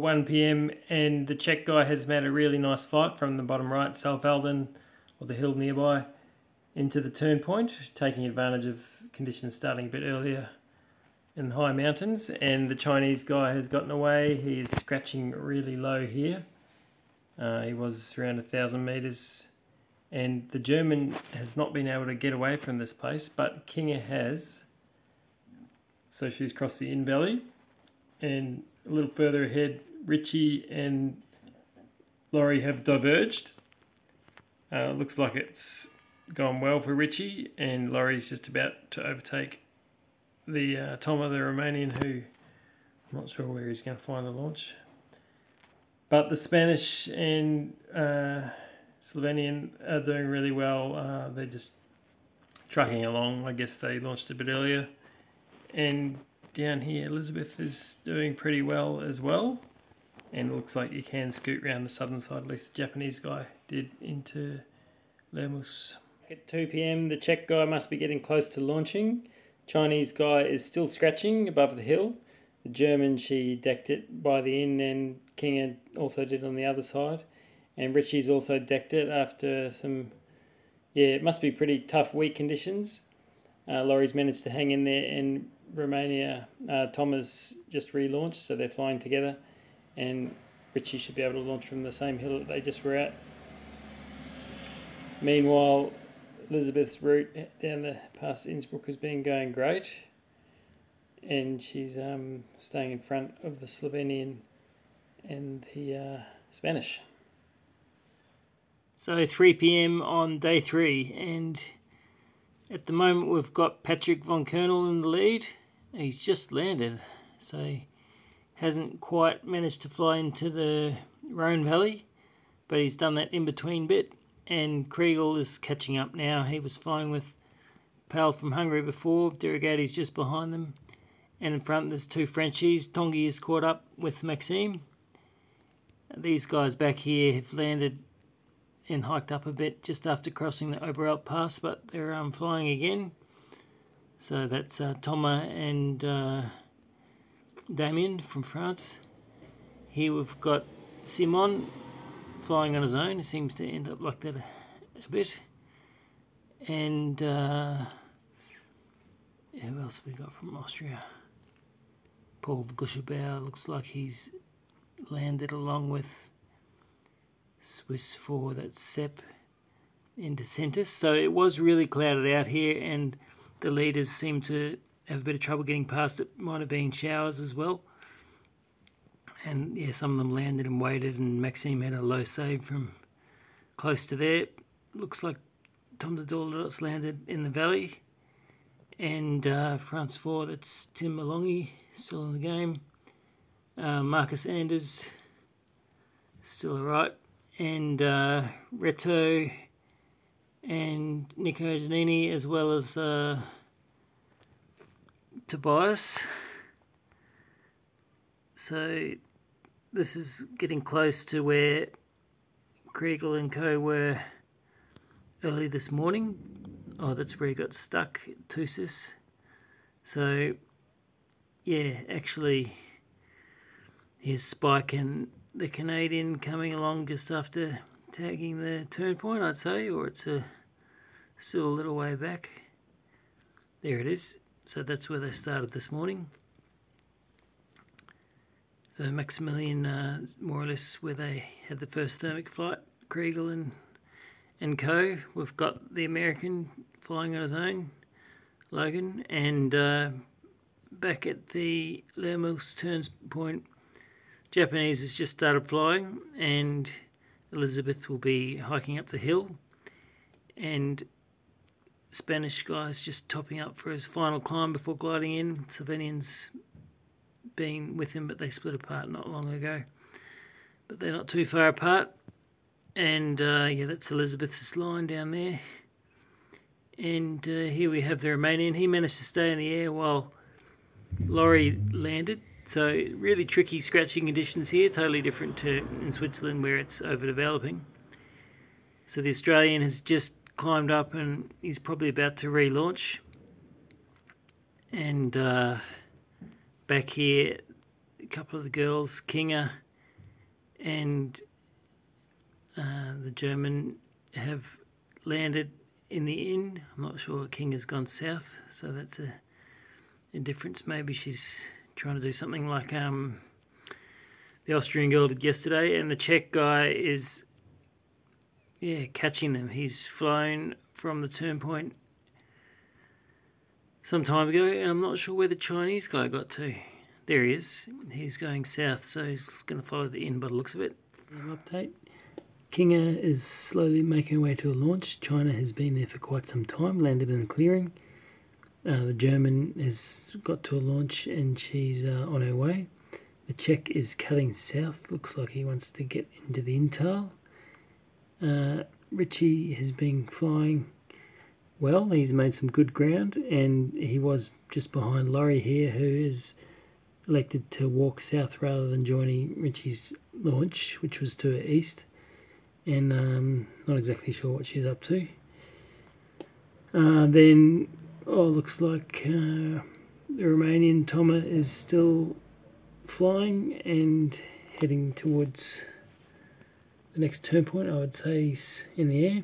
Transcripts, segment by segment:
1 p.m. and the Czech guy has made a really nice flight from the bottom right, Saalfelden, or the hill nearby, into the turn point, taking advantage of conditions starting a bit earlier in the high mountains. And the Chinese guy has gotten away. He is scratching really low here. Uh, he was around a thousand meters, and the German has not been able to get away from this place, but Kinga has. So she's crossed the in valley, and a little further ahead, Richie and Laurie have diverged. Uh, looks like it's gone well for Richie, and Laurie's just about to overtake the uh, Toma, the Romanian, who I'm not sure where he's going to find the launch. But the Spanish and uh, Slovenian are doing really well. Uh, they're just trucking along. I guess they launched a bit earlier. And down here, Elizabeth is doing pretty well as well. And it looks like you can scoot around the southern side, at least the Japanese guy did into Lermoos. At 2 p.m., the Czech guy must be getting close to launching. Chinese guy is still scratching above the hill. The German, she decked it by the inn, and Kinga also did on the other side. And Richie's also decked it after some, yeah, it must be pretty tough week conditions. Uh, Laurie's managed to hang in there, and Romania, uh, Thomas just relaunched, so they're flying together, and Richie should be able to launch from the same hill that they just were at. Meanwhile, Elizabeth's route down the past Innsbruck has been going great, and she's um, staying in front of the Slovenian and the uh, Spanish. So 3 p.m. on day three, and at the moment we've got Patrick von Känel in the lead he's just landed so hasn't quite managed to fly into the Rhone Valley but he's done that in-between bit. And Chrigel is catching up now. He was flying with Pal from Hungary before. Durogati's just behind them. And in front there's two Frenchies. Tongi is caught up with Maxime. These guys back here have landed and hiked up a bit just after crossing the Oberalp Pass but they're um, flying again. So that's uh, Thomas and uh, Damien from France. Here we've got Simon flying on his own. He seems to end up like that a, a bit. And uh, who else we got from Austria? Paul Guschlbauer looks like he's landed along with Swiss 4, that Sepp in DeSantis. So it was really clouded out here and the leaders seem to have a bit of trouble getting past it. Might have been showers as well. And yeah, some of them landed and waited, and Maxime had a low save from close to there. Looks like Tom de Dorlodot's landed in the valley. And uh, France 4, that's Tim Malongi, still in the game. Uh, Marcus Anders, still alright. And uh, Reto and Nico Danini as well as uh, Tobias. So this is getting close to where Chrigel and Co were early this morning. Oh, that's where he got stuck, Thusis. So, yeah, actually, here's Spike and the Canadian coming along just after tagging the turn point, I'd say, or it's a still a little way back. There it is. So that's where they started this morning. So Maximilian, uh, more or less where they had the first thermic flight, Chrigel and, and co. We've got the American flying on his own, Logan, and uh, back at the Lermoos turns point, Japanese has just started flying and Elizabeth will be hiking up the hill and Spanish guy's just topping up for his final climb before gliding in. Slovenians being with him, but they split apart not long ago. But they're not too far apart. And uh, yeah, that's Elizabeth's line down there. And uh, here we have the Romanian. He managed to stay in the air while Laurie landed. So really tricky scratching conditions here, totally different to in Switzerland where it's overdeveloping. So the Australian has just climbed up and he's probably about to relaunch. And uh, back here, a couple of the girls, Kinga and uh, the German have landed in the Inn. I'm not sure Kinga's gone south, so that's a, a difference. Maybe she's trying to do something like um, the Austrian girl did yesterday, and the Czech guy is yeah catching them. He's flown from the turn point some time ago, and I'm not sure where the Chinese guy got to. There he is. He's going south, so he's going to follow the Inn by the looks of it. Update. Kinga is slowly making her way to a launch. China has been there for quite some time, landed in a clearing. Uh, the German has got to a launch and she's uh, on her way. The Czech is cutting south, looks like he wants to get into the Inntal. Uh, Richie has been flying well, he's made some good ground and he was just behind Laurie here, who is elected to walk south rather than joining Richie's launch, which was to her east. And um, not exactly sure what she's up to. Uh, then, oh, looks like uh, the Romanian Toma is still flying and heading towards the next turn point. I would say is in the air.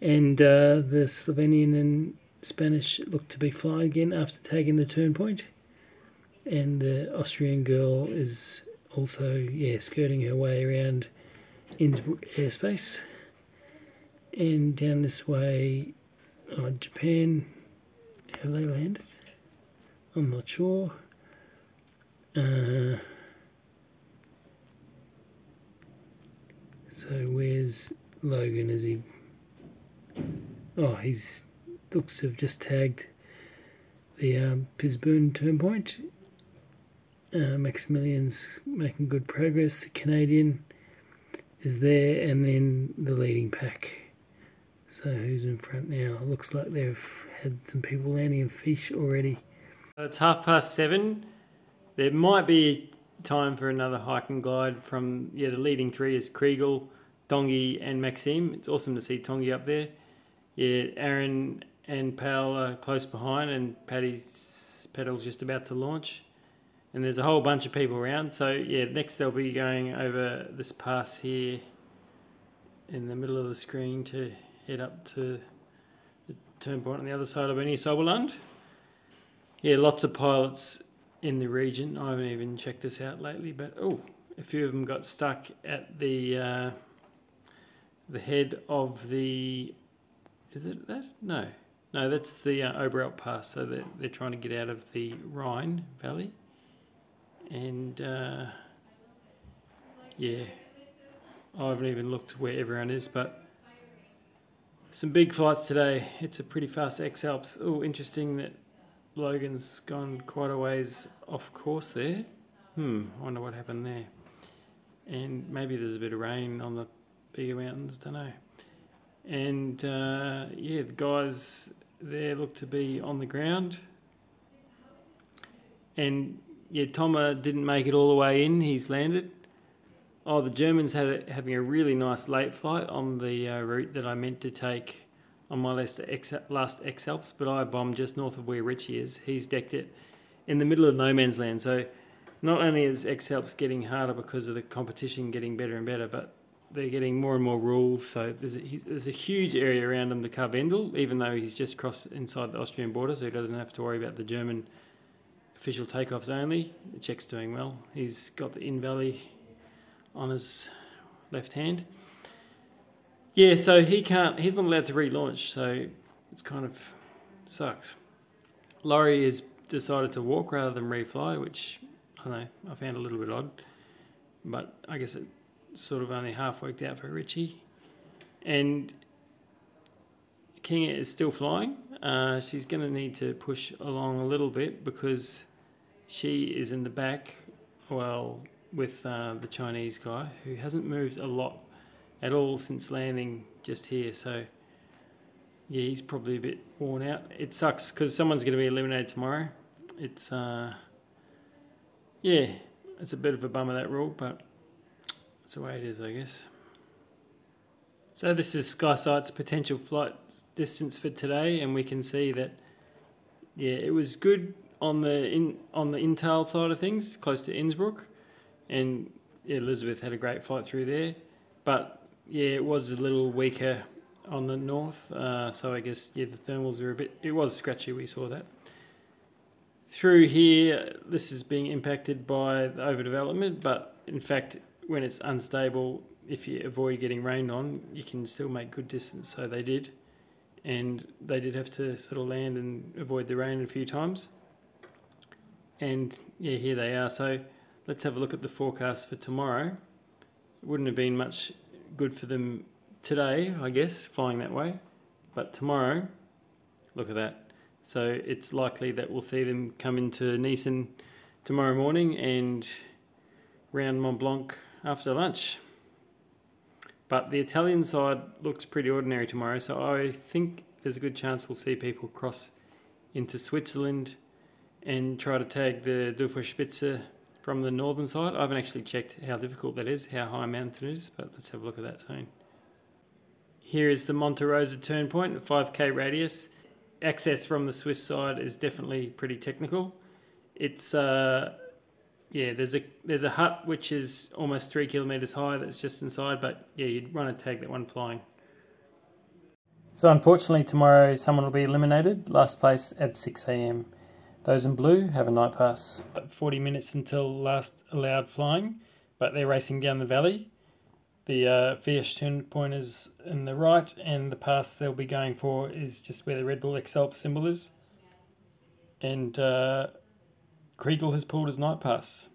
And uh, the Slovenian and Spanish look to be flying again after taking the turn point and the Austrian girl is also yeah skirting her way around Innsbruck airspace and down this way oh, Japan have they landed I'm not sure uh, so where's Logan is he oh he's looks to have just tagged the um, Pisburn turn point uh, Maximilian's making good progress. The Canadian is there, and then the leading pack. So who's in front now? Looks like they've had some people landing in Fiesch already. It's half past seven. There might be time for another hike and glide from yeah. The leading three is Chrigel, Tongi, and Maxime. It's awesome to see Tongi up there. Yeah, Aaron and Pal are close behind, and Paddy's pedal's just about to launch and there's a whole bunch of people around. So yeah, next they'll be going over this pass here in the middle of the screen to head up to the turn point on the other side of Soberland. Yeah, lots of pilots in the region. I haven't even checked this out lately, but oh, a few of them got stuck at the uh, the head of the. Is it that? No, no, that's the uh, Oberalp Pass. So they're, they're trying to get out of the Rhine Valley and uh, yeah, I haven't even looked where everyone is, but some big flights today. It's a pretty fast X Alps. Oh, interesting that Logan's gone quite a ways off course there. Hmm, I wonder what happened there. And maybe there's a bit of rain on the bigger mountains, don't know. And uh, yeah, the guys there look to be on the ground. And yeah, Toma didn't make it all the way in. He's landed. Oh, the Germans had a, having a really nice late flight on the uh, route that I meant to take on my last X, last X Alps, but I bombed just north of where Richie is. He's decked it in the middle of no man's land. So not only is X Alps getting harder because of the competition getting better and better, but they're getting more and more rules. So there's a, there's a huge area around him, the Karwendel, even though he's just crossed inside the Austrian border, so he doesn't have to worry about the German official takeoffs only. The Czech's doing well. He's got the Inn Valley on his left hand. Yeah, so he can't. He's not allowed to relaunch. So it's kind of sucks. Laurie has decided to walk rather than refly, which I know. I found a little bit odd, but I guess it sort of only half worked out for Richie. And King is still flying. Uh, she's going to need to push along a little bit because she is in the back, well, with uh, the Chinese guy who hasn't moved a lot at all since landing just here. So, yeah, he's probably a bit worn out. It sucks because someone's going to be eliminated tomorrow. It's, uh, yeah, it's a bit of a bummer that rule, but that's the way it is, I guess. So this is SkySight's potential flight distance for today, and we can see that, yeah, it was good on the in on the Inntal side of things, close to Innsbruck, and Elizabeth had a great flight through there, but yeah, it was a little weaker on the north. Uh, so I guess yeah, the thermals are a bit. It was scratchy. We saw that. Through here, this is being impacted by the overdevelopment, but in fact, when it's unstable, if you avoid getting rained on, you can still make good distance. So they did, and they did have to sort of land and avoid the rain a few times. And yeah, here they are. So let's have a look at the forecast for tomorrow. It wouldn't have been much good for them today, I guess, flying that way. But tomorrow, look at that. So it's likely that we'll see them come into Niçon tomorrow morning and round Mont Blanc after lunch. But the Italian side looks pretty ordinary tomorrow, so I think there's a good chance we'll see people cross into Switzerland and try to tag the Douvres from the northern side. I haven't actually checked how difficult that is, how high mountain it is, but let's have a look at that soon. Here is the Monte Rosa turn point, 5k radius. Access from the Swiss side is definitely pretty technical. It's uh, yeah, there's a there's a hut which is almost three kilometers high that's just inside, but yeah, you'd run a tag that one flying. So unfortunately, tomorrow someone will be eliminated. Last place at 6 a.m. Those in blue have a night pass. 40 minutes until last allowed flying, but they're racing down the valley. The uh, turn point is in the right, and the pass they'll be going for is just where the Red Bull X symbol is. And uh, Chrigel has pulled his night pass.